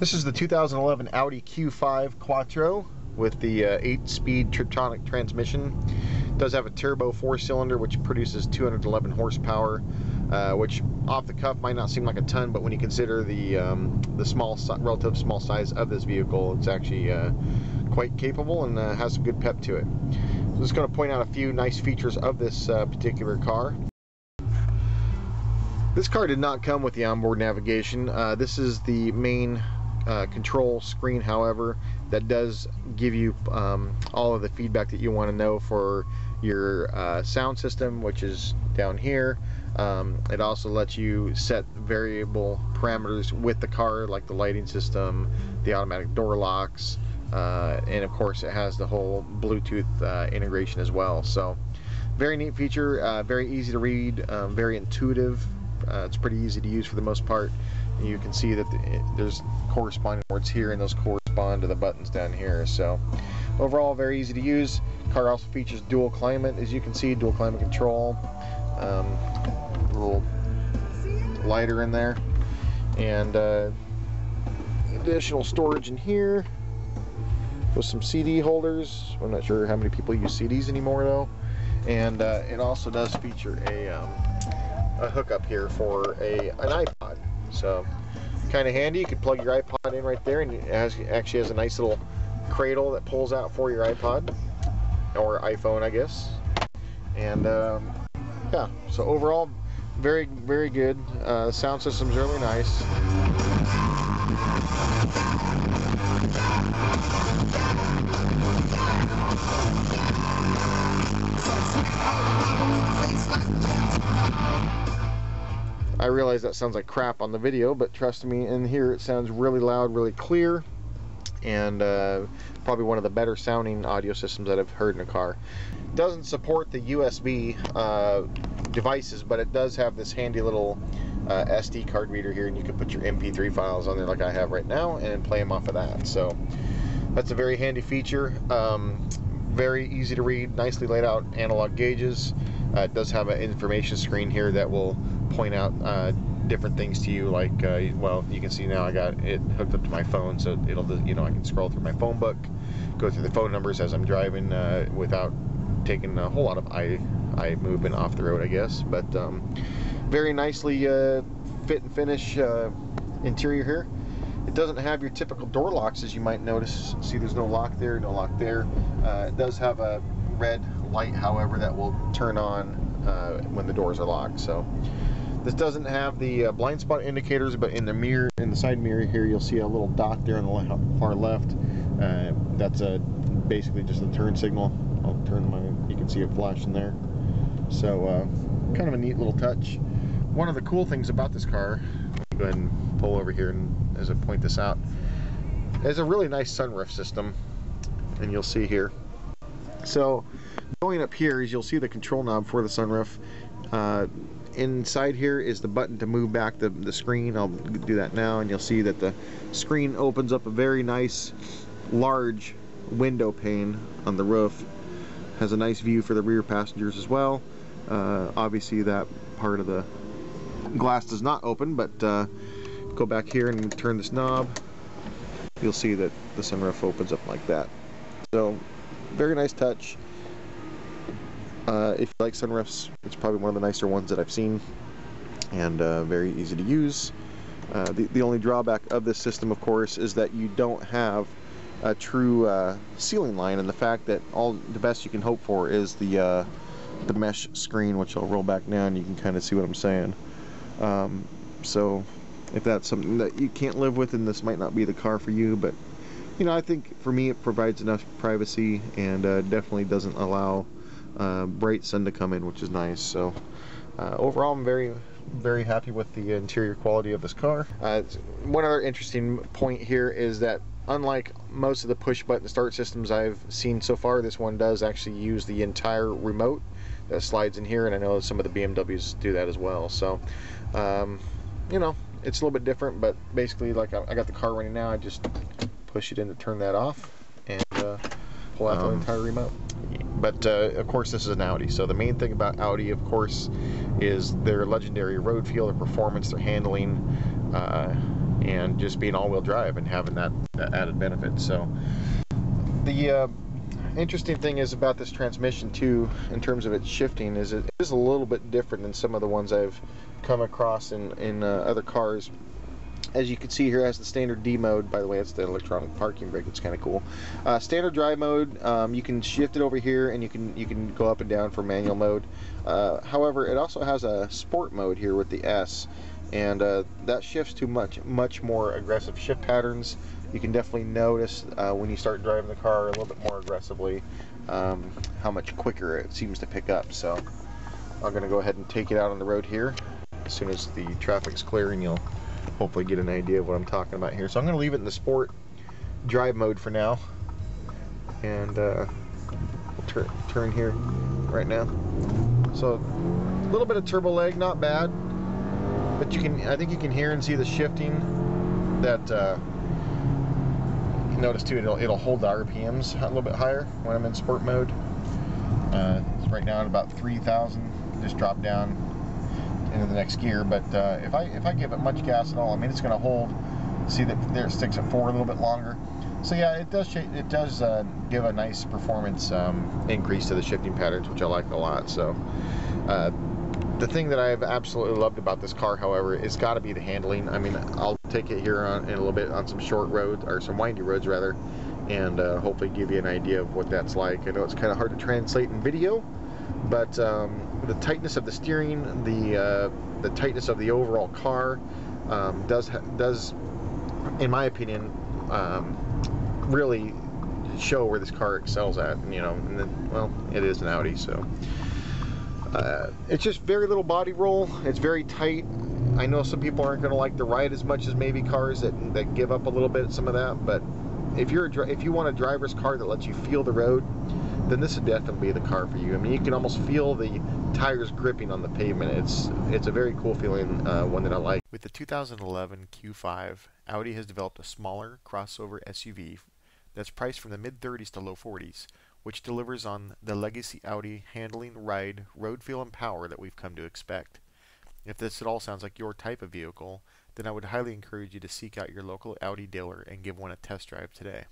This is the 2011 Audi Q5 Quattro with the 8-speed uh, Tiptronic transmission. It does have a turbo four-cylinder which produces 211 horsepower, uh, which off the cuff might not seem like a ton, but when you consider the um, the small, relative small size of this vehicle, it's actually uh, quite capable and uh, has some good pep to it. So I'm just going to point out a few nice features of this uh, particular car. This car did not come with the onboard navigation. Uh, this is the main uh, control screen however that does give you um, all of the feedback that you want to know for your uh, sound system which is down here. Um, it also lets you set variable parameters with the car like the lighting system the automatic door locks uh, and of course it has the whole Bluetooth uh, integration as well. So very neat feature uh, very easy to read um, very intuitive. Uh, it's pretty easy to use for the most part you can see that the, there's corresponding words here and those correspond to the buttons down here. So overall very easy to use. Car also features dual climate as you can see dual climate control um, a little lighter in there and uh, additional storage in here with some CD holders. I'm not sure how many people use CDs anymore though. And uh, it also does feature a, um, a hookup here for a an iPod so kind of handy. You could plug your iPod in right there, and it has, actually has a nice little cradle that pulls out for your iPod or iPhone, I guess. And um, yeah, so overall, very very good. Uh, sound system's really nice. I realize that sounds like crap on the video, but trust me, in here it sounds really loud, really clear, and uh, probably one of the better sounding audio systems that I've heard in a car. Doesn't support the USB uh, devices, but it does have this handy little uh, SD card reader here, and you can put your MP3 files on there like I have right now and play them off of that. So that's a very handy feature. Um, very easy to read, nicely laid out analog gauges. Uh, it does have an information screen here that will point out uh, different things to you like uh, well you can see now I got it hooked up to my phone so it'll you know I can scroll through my phone book go through the phone numbers as I'm driving uh, without taking a whole lot of eye, eye movement off the road I guess. But um, very nicely uh, fit and finish interior here. It doesn't have your typical door locks as you might notice. See there's no lock there no lock there. Uh, it does have a red light however that will turn on when the doors are locked so this doesn't have the uh, blind spot indicators, but in the mirror, in the side mirror here, you'll see a little dot there on the le far left. Uh, that's a basically just a turn signal. I'll turn my, you can see it flashing there. So uh, kind of a neat little touch. One of the cool things about this car, go ahead and pull over here and as I point this out, is a really nice sunroof system, and you'll see here. So going up here is you'll see the control knob for the sunroof. Uh, inside here is the button to move back the, the screen. I'll do that now and you'll see that the screen opens up a very nice large window pane on the roof. Has a nice view for the rear passengers as well. Uh, obviously that part of the glass does not open but uh, go back here and turn this knob you'll see that the sunroof opens up like that. So very nice touch. Uh, if you like sunroofs, it's probably one of the nicer ones that I've seen and uh, very easy to use. Uh, the, the only drawback of this system, of course, is that you don't have a true uh, ceiling line and the fact that all the best you can hope for is the uh, the mesh screen, which I'll roll back now and you can kind of see what I'm saying. Um, so if that's something that you can't live with and this might not be the car for you, but you know, I think for me it provides enough privacy and uh, definitely doesn't allow uh, bright sun to come in, which is nice. So uh, overall, I'm very, very happy with the interior quality of this car. Uh, one other interesting point here is that unlike most of the push button start systems I've seen so far, this one does actually use the entire remote that slides in here, and I know some of the BMWs do that as well. So, um, you know, it's a little bit different, but basically, like I, got the car running now, I just push it in to turn that off and uh, pull out um, the entire remote but uh, of course this is an Audi so the main thing about Audi of course is their legendary road feel their performance their handling uh, and just being all-wheel drive and having that, that added benefit. So the uh, interesting thing is about this transmission too, in terms of its shifting, is it is a little bit different than some of the ones I've come across in in uh, other cars. As you can see here, has the standard D mode. By the way, it's the electronic parking brake. It's kind of cool. Uh, standard drive mode. Um, you can shift it over here, and you can you can go up and down for manual mode. Uh, however, it also has a sport mode here with the S, and uh, that shifts to much much more aggressive shift patterns you can definitely notice uh, when you start driving the car a little bit more aggressively um, how much quicker it seems to pick up. So I'm going to go ahead and take it out on the road here. As soon as the traffic's clearing, you'll hopefully get an idea of what I'm talking about here. So I'm going to leave it in the sport drive mode for now. And uh, we'll tur turn here right now. So a little bit of turbo lag, not bad. But you can, I think you can hear and see the shifting that uh, notice too, it'll, it'll hold the RPMs a little bit higher when I'm in sport mode. Uh, it's right now at about 3,000. Just drop down into the next gear. But uh, if I if I give it much gas at all, I mean it's going to hold. See that there it sticks at four a little bit longer. So yeah, it does it does uh, give a nice performance um, increase to the shifting patterns, which I like a lot. So uh, the thing that I've absolutely loved about this car, however, it's got to be the handling. I mean, I'll take it here on, in a little bit on some short roads, or some windy roads rather, and uh, hopefully give you an idea of what that's like. I know it's kind of hard to translate in video, but um, the tightness of the steering, the uh, the tightness of the overall car um, does does, in my opinion, um, really show where this car excels at. You know, and then, well, it is an Audi, so. Uh, it's just very little body roll. It's very tight. I know some people aren't going to like the ride as much as maybe cars that, that give up a little bit some of that, but if you're a, if you want a driver's car that lets you feel the road, then this would definitely be the car for you. I mean, you can almost feel the tires gripping on the pavement. It's it's a very cool feeling, uh, one that I like. With the 2011 Q5, Audi has developed a smaller crossover SUV that's priced from the mid 30s to low 40s which delivers on the legacy Audi handling, ride, road feel, and power that we've come to expect. If this at all sounds like your type of vehicle, then I would highly encourage you to seek out your local Audi dealer and give one a test drive today.